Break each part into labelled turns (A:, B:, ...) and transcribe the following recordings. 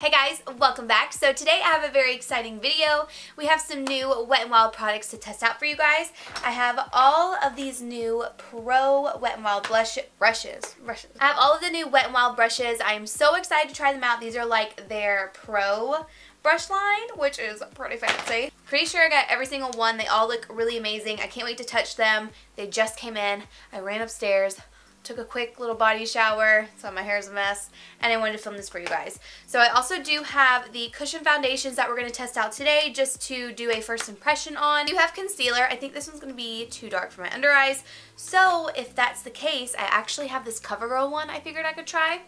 A: Hey guys, welcome back. So today I have a very exciting video. We have some new Wet n Wild products to test out for you guys. I have all of these new Pro Wet n Wild blush brushes. brushes. I have all of the new Wet n Wild brushes. I am so excited to try them out. These are like their Pro brush line, which is pretty fancy. Pretty sure I got every single one. They all look really amazing. I can't wait to touch them. They just came in. I ran upstairs took a quick little body shower, so my hair is a mess, and I wanted to film this for you guys. So I also do have the cushion foundations that we're going to test out today just to do a first impression on. I do have concealer. I think this one's going to be too dark for my under eyes. So if that's the case, I actually have this CoverGirl one I figured I could try.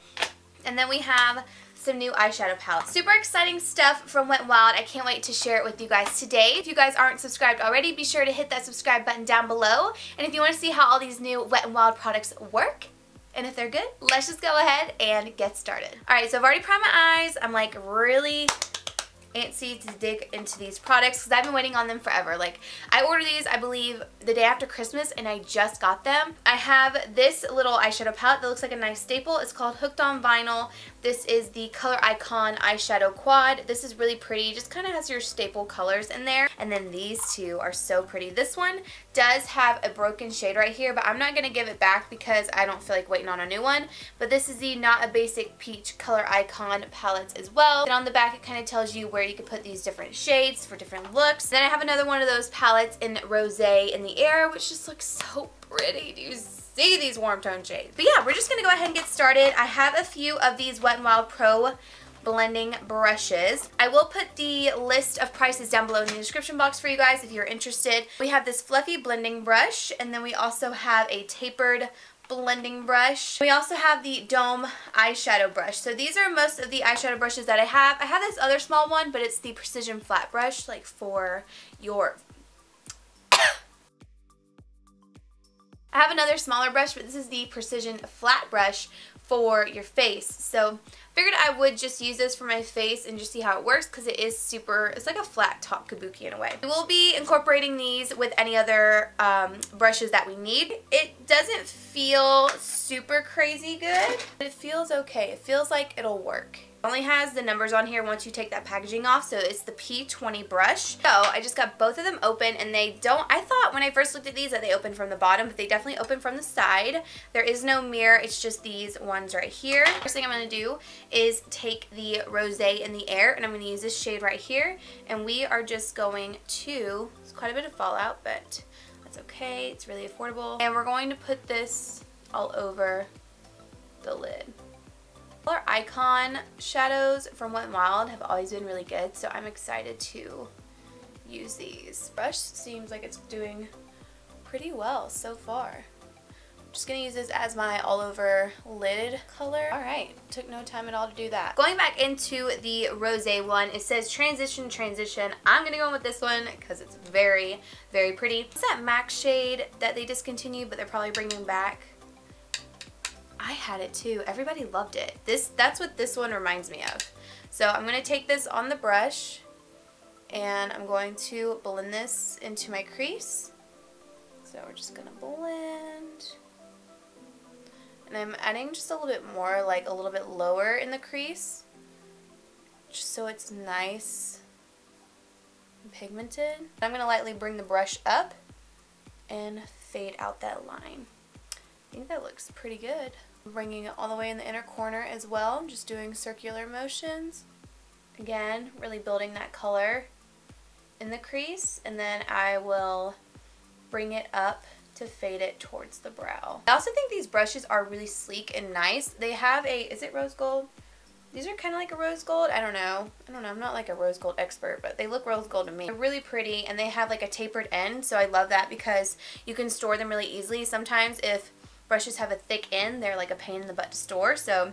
A: And then we have some new eyeshadow palettes. Super exciting stuff from Wet n Wild. I can't wait to share it with you guys today. If you guys aren't subscribed already, be sure to hit that subscribe button down below. And if you want to see how all these new Wet n Wild products work, and if they're good, let's just go ahead and get started. Alright, so I've already primed my eyes. I'm like really antsy to dig into these products because I've been waiting on them forever. Like, I ordered these, I believe, the day after Christmas and I just got them. I have this little eyeshadow palette that looks like a nice staple. It's called Hooked on Vinyl. This is the Color Icon Eyeshadow Quad. This is really pretty. Just kind of has your staple colors in there. And then these two are so pretty. This one does have a broken shade right here, but I'm not going to give it back because I don't feel like waiting on a new one. But this is the Not a Basic Peach Color Icon palettes as well. And on the back it kind of tells you where you can put these different shades for different looks. Then I have another one of those palettes in Rosé in the Air, which just looks so pretty. Do you see these warm tone shades? But yeah, we're just going to go ahead and get started. I have a few of these Wet n Wild Pro blending brushes. I will put the list of prices down below in the description box for you guys if you're interested. We have this fluffy blending brush and then we also have a tapered blending brush. We also have the Dome eyeshadow brush. So these are most of the eyeshadow brushes that I have. I have this other small one, but it's the Precision Flat Brush, like for your... I have another smaller brush, but this is the Precision Flat Brush for your face. So figured I would just use this for my face and just see how it works because it is super, it's like a flat top kabuki in a way. We'll be incorporating these with any other um, brushes that we need. It doesn't feel super crazy good, but it feels okay. It feels like it'll work only has the numbers on here once you take that packaging off, so it's the P20 brush. So I just got both of them open, and they don't, I thought when I first looked at these that they open from the bottom, but they definitely open from the side. There is no mirror, it's just these ones right here. First thing I'm going to do is take the Rosé in the Air, and I'm going to use this shade right here, and we are just going to, it's quite a bit of fallout, but that's okay, it's really affordable. And we're going to put this all over the lid. Color Icon shadows from Wet n Wild have always been really good, so I'm excited to use these. Brush seems like it's doing pretty well so far. I'm just to use this as my all over lid color. Alright, took no time at all to do that. Going back into the Rose one, it says transition, transition. I'm to go in with this one because it's very, very pretty. It's that MAC shade that they discontinued, but they're probably bringing back. I had it too. Everybody loved it. This That's what this one reminds me of. So I'm going to take this on the brush and I'm going to blend this into my crease. So we're just going to blend. And I'm adding just a little bit more, like a little bit lower in the crease. Just so it's nice and pigmented. I'm going to lightly bring the brush up and fade out that line. I think that looks pretty good. Bringing it all the way in the inner corner as well, just doing circular motions. Again, really building that color in the crease, and then I will bring it up to fade it towards the brow. I also think these brushes are really sleek and nice. They have a, is it rose gold? These are kind of like a rose gold. I don't know. I don't know. I'm not like a rose gold expert, but they look rose gold to me. They're really pretty and they have like a tapered end, so I love that because you can store them really easily. Sometimes if brushes have a thick end, they're like a pain in the butt to store. So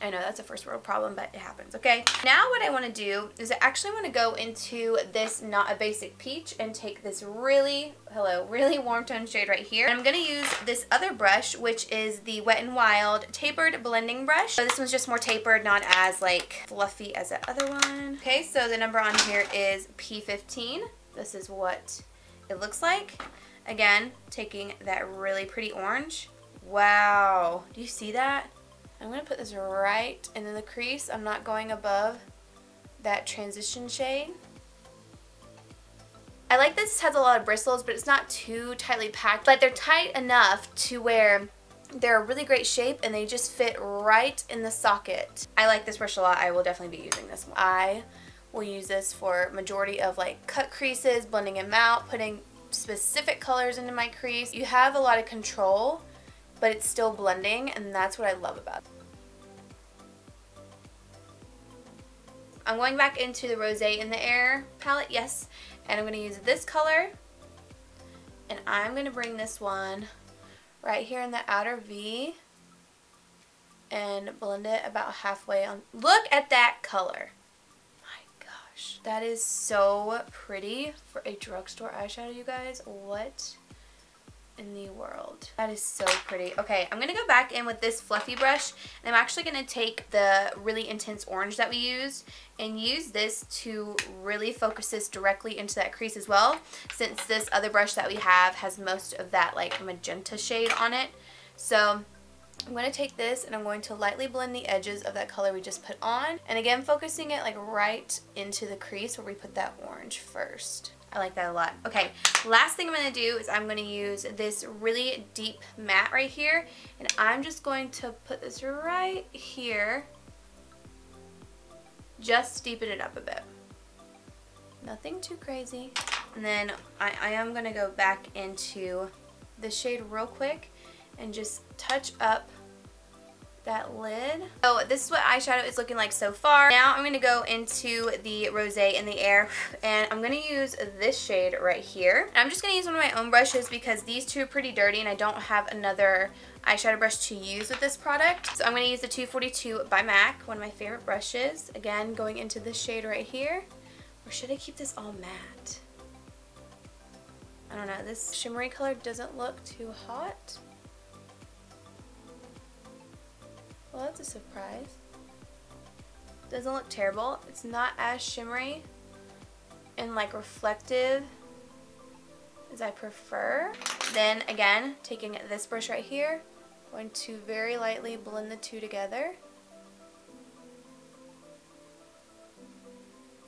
A: I know that's a first world problem, but it happens, okay? Now what I want to do is I actually want to go into this Not a Basic Peach and take this really, hello, really warm tone shade right here. And I'm going to use this other brush, which is the Wet n Wild Tapered Blending Brush. So this one's just more tapered, not as like fluffy as the other one. Okay, so the number on here is P15. This is what it looks like. Again, taking that really pretty orange Wow. Do you see that? I'm going to put this right into the crease. I'm not going above that transition shade. I like this has a lot of bristles, but it's not too tightly packed. But they're tight enough to where they're a really great shape and they just fit right in the socket. I like this brush a lot. I will definitely be using this one. I will use this for majority of like cut creases, blending them out, putting specific colors into my crease. You have a lot of control, but it's still blending and that's what I love about it. I'm going back into the Rosé in the Air palette, yes, and I'm going to use this color and I'm going to bring this one right here in the outer V and blend it about halfway on. Look at that color. My gosh. That is so pretty for a drugstore eyeshadow, you guys. What in the world. That is so pretty. Okay, I'm to go back in with this fluffy brush and I'm actually to take the really intense orange that we used and use this to really focus this directly into that crease as well since this other brush that we have has most of that like magenta shade on it. So I'm going to take this and I'm going to lightly blend the edges of that color we just put on and again focusing it like right into the crease where we put that orange first. I like that a lot. Okay, last thing I'm going to do is I'm going to use this really deep matte right here. And I'm just going to put this right here. Just deepen it up a bit. Nothing too crazy. And then I, I am going to go back into the shade real quick and just touch up that lid. So this is what eyeshadow is looking like so far. Now I'm going to go into the Rosé in the Air and I'm going to use this shade right here. And I'm just going to use one of my own brushes because these two are pretty dirty and I don't have another eyeshadow brush to use with this product. So I'm going to use the 242 by MAC, one of my favorite brushes. Again, going into this shade right here. Or should I keep this all matte? I don't know, this shimmery color doesn't look too hot. Well, that's a surprise. Doesn't look terrible. It's not as shimmery and like reflective as I prefer. Then again, taking this brush right here, going to very lightly blend the two together.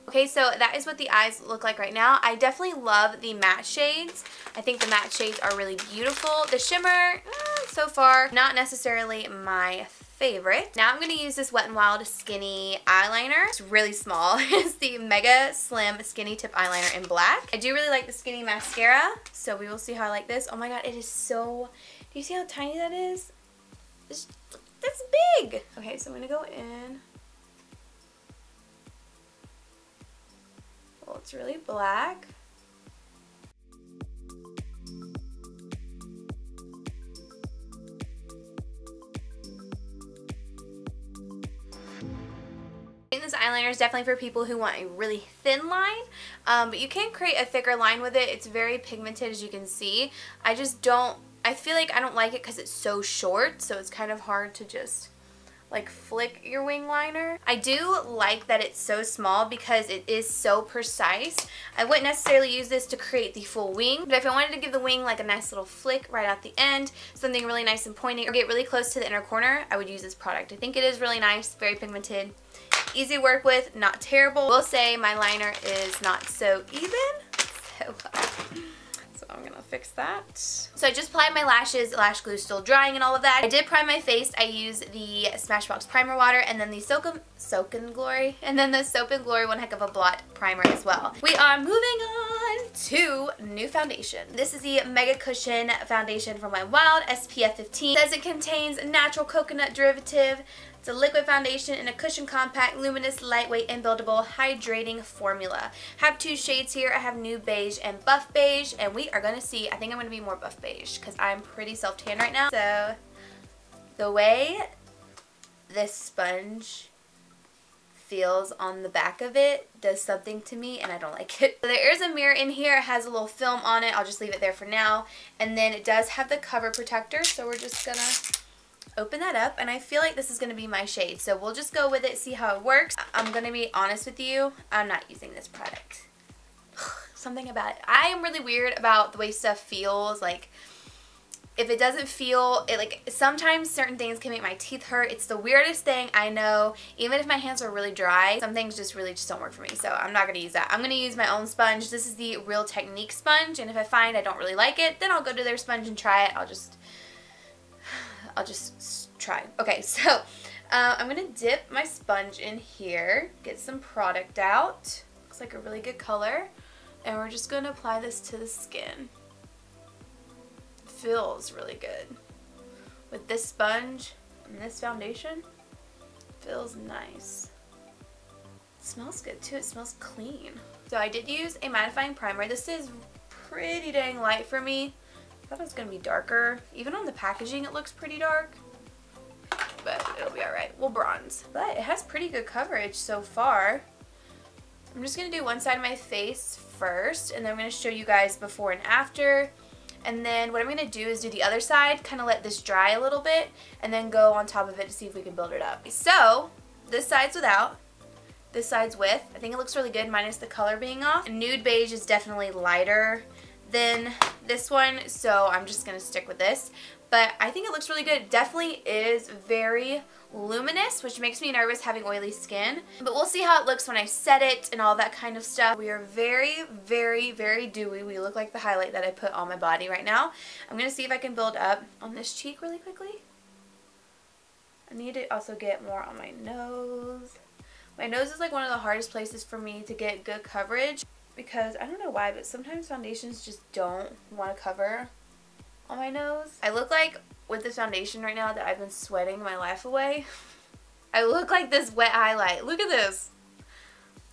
A: Okay, so that is what the eyes look like right now. I definitely love the matte shades. I think the matte shades are really beautiful. The shimmer, eh, so far, not necessarily my favorite. Now I'm going to use this Wet n Wild Skinny Eyeliner. It's really small. it's the Mega Slim Skinny Tip Eyeliner in black. I do really like the Skinny Mascara, so we will see how I like this. Oh my god, it is so... Do you see how tiny that is? It's, that's big! Okay, so I'm going to go in. Well, it's really black. Eyeliner is definitely for people who want a really thin line, um, but you can create a thicker line with it. It's very pigmented as you can see. I just don't, I feel like I don't like it because it's so short, so it's kind of hard to just like flick your wing liner. I do like that it's so small because it is so precise. I wouldn't necessarily use this to create the full wing, but if I wanted to give the wing like a nice little flick right at the end, something really nice and pointy, or get really close to the inner corner, I would use this product. I think it is really nice, very pigmented, easy to work with, not terrible. Will say my liner is not so even. So, so I'm gonna fix that. So I just applied my lashes, lash glue still drying and all of that. I did prime my face. I used the Smashbox Primer Water and then the Soak, Soak and Glory and then the Soap and Glory One Heck of a Blot Primer as well. We are moving on to new foundation. This is the Mega Cushion Foundation from Wet Wild SPF 15. It says it contains natural coconut derivative, it's a liquid foundation in a cushion compact, luminous, lightweight, and buildable hydrating formula. Have two shades here. I have Nude Beige and Buff Beige, and we are going to see, I think I'm going to be more Buff Beige because I'm pretty self-tan right now. So, the way this sponge feels on the back of it does something to me and I don't like it. So there is a mirror in here. It has a little film on it. I'll just leave it there for now. And then it does have the cover protector. So we're just going to open that up and I feel like this is going to be my shade. So we'll just go with it, see how it works. I'm going to be honest with you, I'm not using this product. Something about it. I am really weird about the way stuff feels. Like, if it doesn't feel, it like sometimes certain things can make my teeth hurt. It's the weirdest thing, I know. Even if my hands are really dry, some things just really just don't work for me. So I'm not going to use that. I'm going to use my own sponge. This is the Real Technique sponge. And if I find I don't really like it, then I'll go to their sponge and try it. I'll just, I'll just try. Okay, so uh, I'm going to dip my sponge in here, get some product out. Looks like a really good color. And we're just going to apply this to the skin feels really good. With this sponge and this foundation, feels nice. Smells good too, it smells clean. So I did use a mattifying primer. This is pretty dang light for me. I thought it was to be darker. Even on the packaging it looks pretty dark. But it'll be alright. We'll bronze. But it has pretty good coverage so far. I'm just to do one side of my face first. And then I'm to show you guys before and after. And then what I'm to do is do the other side, kind of let this dry a little bit, and then go on top of it to see if we can build it up. So, this side's without, this side's with. I think it looks really good minus the color being off. Nude beige is definitely lighter than this one, so I'm just going to stick with this. But I think it looks really good. It definitely is very luminous, which makes me nervous having oily skin. But we'll see how it looks when I set it and all that kind of stuff. We are very, very, very dewy. We look like the highlight that I put on my body right now. I'm going to see if I can build up on this cheek really quickly. I need to also get more on my nose. My nose is like one of the hardest places for me to get good coverage because I don't know why, but sometimes foundations just don't want to cover on my nose. I look like with this foundation right now that I've been sweating my life away. I look like this wet highlight. Look at this.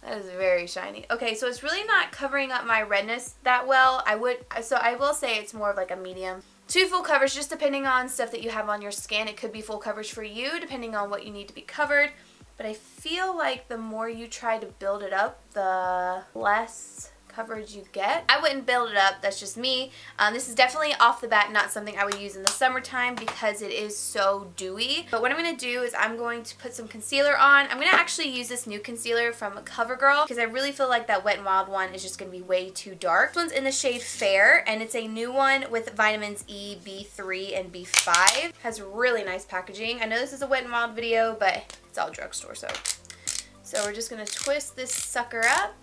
A: That is very shiny. Okay, so it's really not covering up my redness that well. I would, so I will say it's more of like a medium to full coverage, just depending on stuff that you have on your skin. It could be full coverage for you, depending on what you need to be covered. But I feel like the more you try to build it up, the less coverage you get. I wouldn't build it up, that's just me. Um, this is definitely off the bat not something I would use in the summertime because it is so dewy. But what I'm going to do is I'm going to put some concealer on. I'm going to actually use this new concealer from CoverGirl because I really feel like that Wet n Wild one is just going to be way too dark. This one's in the shade Fair and it's a new one with vitamins E, B3, and B5. It has really nice packaging. I know this is a Wet n Wild video, but it's all drugstore, so. So we're just going to twist this sucker up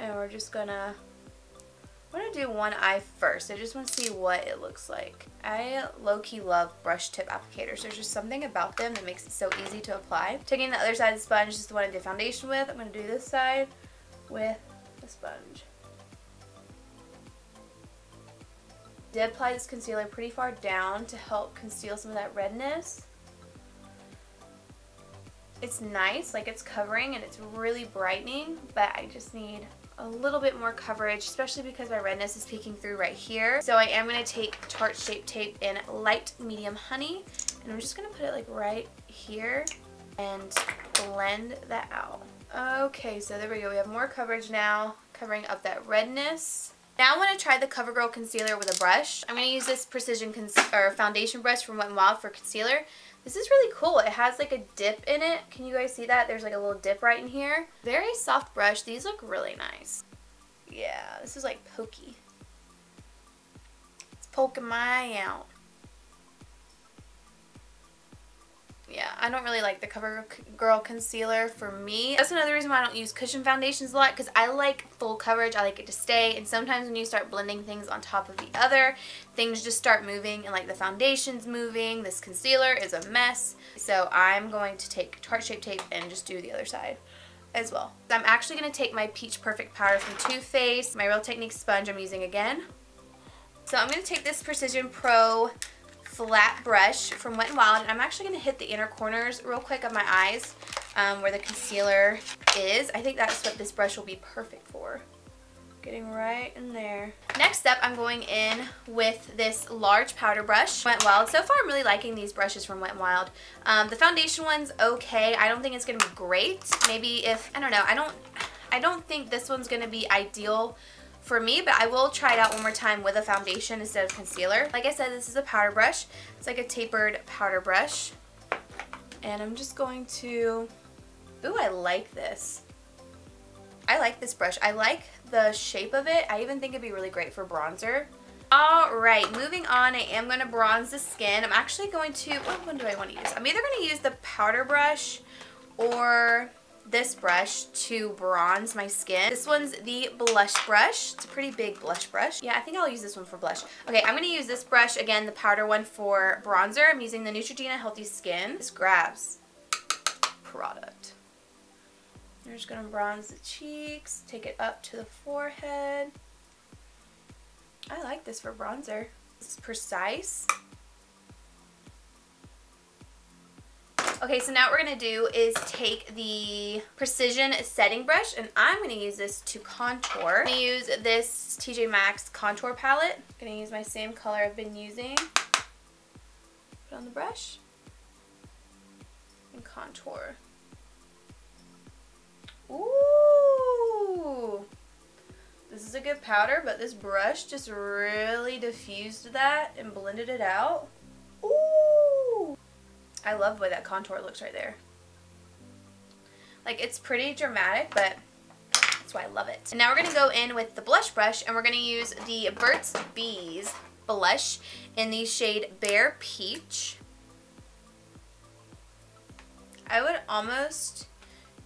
A: and we're just gonna I'm to do one eye first. I just want to see what it looks like. I low-key love brush tip applicators. There's just something about them that makes it so easy to apply. Taking the other side of the sponge, just the one I did foundation with. I'm to do this side with the sponge. Did apply this concealer pretty far down to help conceal some of that redness. It's nice, like it's covering and it's really brightening, but I just need a little bit more coverage, especially because my redness is peeking through right here. So I am going to take Tarte Shape Tape in Light Medium Honey, and I'm just going to put it like right here and blend that out. Okay, so there we go. We have more coverage now, covering up that redness. Now I want to try the CoverGirl concealer with a brush. I'm going to use this Precision or foundation brush from Wet n Wild for concealer. This is really cool. It has like a dip in it. Can you guys see that? There's like a little dip right in here. Very soft brush. These look really nice. Yeah, this is like pokey. It's poking my eye out. Yeah, I don't really like the CoverGirl concealer for me. That's another reason why I don't use cushion foundations a lot because I like full coverage. I like it to stay and sometimes when you start blending things on top of the other, things just start moving and like the foundation's moving. This concealer is a mess. So I'm going to take Tarte Shape Tape and just do the other side as well. I'm actually going to take my Peach Perfect powder from Too Faced, my Real Technique sponge I'm using again. So I'm going to take this Precision Pro flat brush from Wet n Wild. And I'm actually going to hit the inner corners real quick of my eyes um, where the concealer is. I think that's what this brush will be perfect for. Getting right in there. Next up, I'm going in with this large powder brush, Wet n Wild. So far, I'm really liking these brushes from Wet n Wild. Um, the foundation one's okay. I don't think it's going to be great. Maybe if, I don't know, I don't, I don't think this one's going to be ideal for me, but I will try it out one more time with a foundation instead of concealer. Like I said, this is a powder brush. It's like a tapered powder brush. And I'm just going to... Ooh, I like this. I like this brush. I like the shape of it. I even think it'd be really great for bronzer. Alright, moving on, I am going to bronze the skin. I'm actually going to, what one do I want to use? I'm either going to use the powder brush or this brush to bronze my skin. This one's the blush brush. It's a pretty big blush brush. Yeah, I think I'll use this one for blush. Okay, I'm going to use this brush, again, the powder one for bronzer. I'm using the Neutrogena Healthy Skin. This grabs product. I'm just going to bronze the cheeks, take it up to the forehead. I like this for bronzer. It's precise. Okay, so now what we're going to do is take the Precision Setting Brush, and I'm going to use this to contour. I'm going to use this TJ Maxx Contour Palette. I'm going to use my same color I've been using. Put on the brush. And contour. Ooh! This is a good powder, but this brush just really diffused that and blended it out. I love the way that contour looks right there. Like, it's pretty dramatic, but that's why I love it. And now we're going to go in with the blush brush, and we're going to use the Burt's Bees blush in the shade Bare Peach. I would almost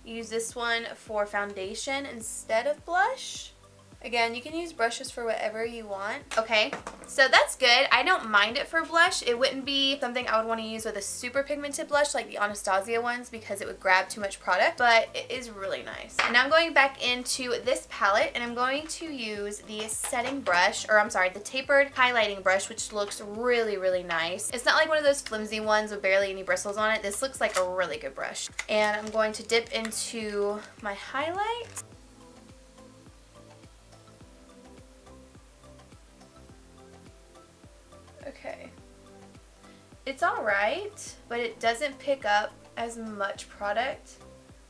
A: use this one for foundation instead of blush. Again, you can use brushes for whatever you want. Okay, so that's good. I don't mind it for blush. It wouldn't be something I would want to use with a super pigmented blush like the Anastasia ones because it would grab too much product, but it is really nice. And now I'm going back into this palette and I'm going to use the setting brush, or I'm sorry, the tapered highlighting brush, which looks really, really nice. It's not like one of those flimsy ones with barely any bristles on it. This looks like a really good brush. And I'm going to dip into my highlight. It's alright, but it doesn't pick up as much product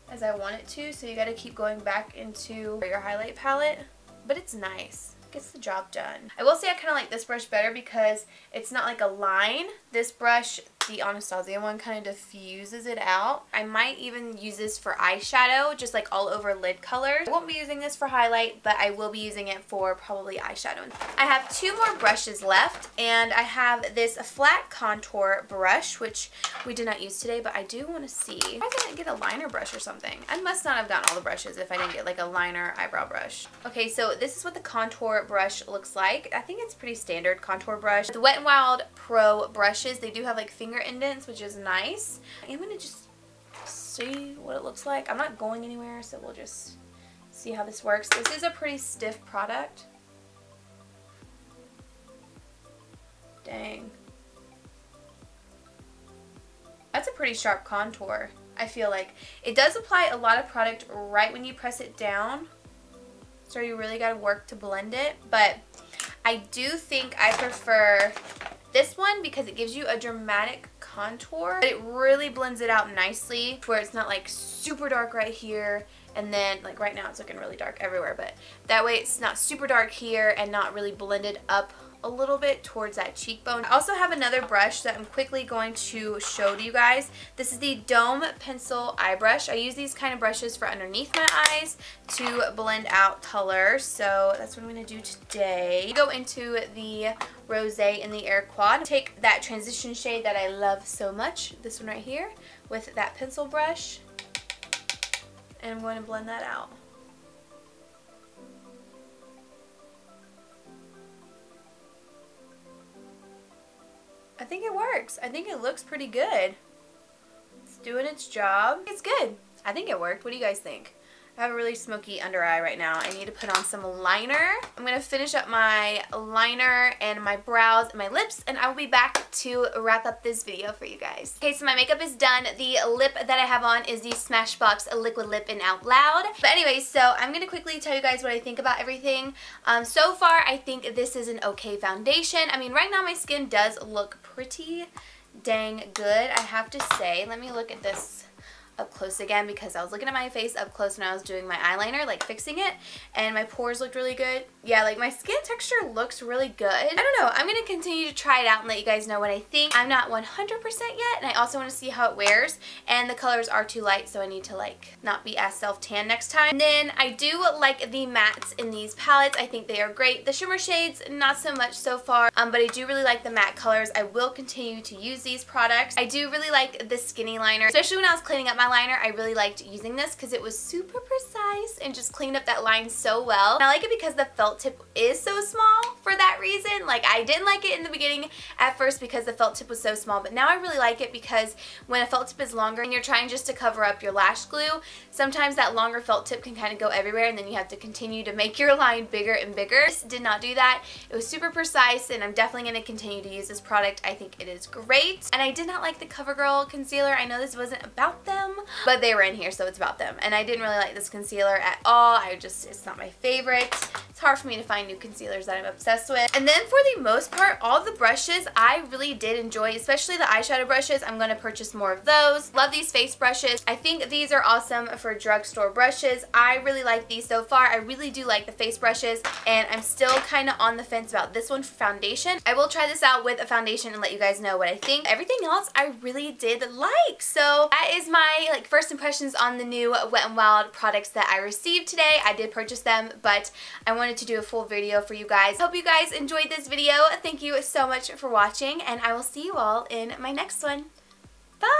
A: as I want it to, so you gotta keep going back into your highlight palette. But it's nice. Gets the job done. I will say I kind of like this brush better because it's not like a line. This brush the Anastasia one kind of diffuses it out. I might even use this for eyeshadow, just like all over lid colors. I won't be using this for highlight, but I will be using it for probably eyeshadow. I have two more brushes left, and I have this flat contour brush, which we did not use today, but I do want to see. I didn't get a liner brush or something. I must not have gotten all the brushes if I didn't get like a liner eyebrow brush. Okay, so this is what the contour brush looks like. I think it's pretty standard contour brush. The Wet n Wild Pro brushes, they do have like finger indents, which is nice. I'm going to just see what it looks like. I'm not going anywhere, so we'll just see how this works. This is a pretty stiff product. Dang. That's a pretty sharp contour, I feel like. It does apply a lot of product right when you press it down, so you really got to work to blend it, but I do think I prefer this one because it gives you a dramatic contour. But It really blends it out nicely where it's not like super dark right here and then like right now it's looking really dark everywhere but that way it's not super dark here and not really blended up a little bit towards that cheekbone. I also have another brush that I'm quickly going to show to you guys. This is the Dome Pencil Eye Brush. I use these kind of brushes for underneath my eyes to blend out color. So that's what I'm going to do today. Go into the Rose in the Air Quad. Take that transition shade that I love so much, this one right here, with that pencil brush. And I'm going to blend that out. I think it works. I think it looks pretty good. It's doing its job. It's good. I think it worked. What do you guys think? I have a really smoky under eye right now. I need to put on some liner. I'm going to finish up my liner and my brows and my lips and I will be back to wrap up this video for you guys. Okay, so my makeup is done. The lip that I have on is the Smashbox Liquid Lip in Out Loud. But anyway, so I'm going to quickly tell you guys what I think about everything. Um, so far, I think this is an okay foundation. I mean, right now my skin does look pretty dang good, I have to say. Let me look at this up close again because I was looking at my face up close when I was doing my eyeliner, like fixing it, and my pores looked really good. Yeah, like my skin texture looks really good. I don't know. I'm going to continue to try it out and let you guys know what I think. I'm not 100% yet, and I also want to see how it wears, and the colors are too light, so I need to like not be as self-tan next time. And then I do like the mattes in these palettes. I think they are great. The shimmer shades, not so much so far, um, but I do really like the matte colors. I will continue to use these products. I do really like the skinny liner, especially when I was cleaning up my liner. I really liked using this because it was super precise and just cleaned up that line so well. And I like it because the felt tip is so small for that reason. Like I didn't like it in the beginning at first because the felt tip was so small, but now I really like it because when a felt tip is longer and you're trying just to cover up your lash glue, sometimes that longer felt tip can kind of go everywhere and then you have to continue to make your line bigger and bigger. This did not do that. It was super precise and I'm definitely going to continue to use this product. I think it is great. And I did not like the CoverGirl concealer. I know this wasn't about them, but they were in here so it's about them. And I didn't really like this concealer at all. I just, it's not my favorite. It's hard for me to find new concealers that I'm obsessed with. And then for the most part, all the brushes I really did enjoy, especially the eyeshadow brushes. I'm going to purchase more of those. Love these face brushes. I think these are awesome for drugstore brushes. I really like these so far. I really do like the face brushes and I'm still kind of on the fence about this one for foundation. I will try this out with a foundation and let you guys know what I think. Everything else I really did like. So that is my like first impressions on the new Wet n Wild products that I received today. I did purchase them, but I wanted to do a full video for you guys. Hope you guys enjoyed this video. Thank you so much for watching, and I will see you all in my next one. Bye!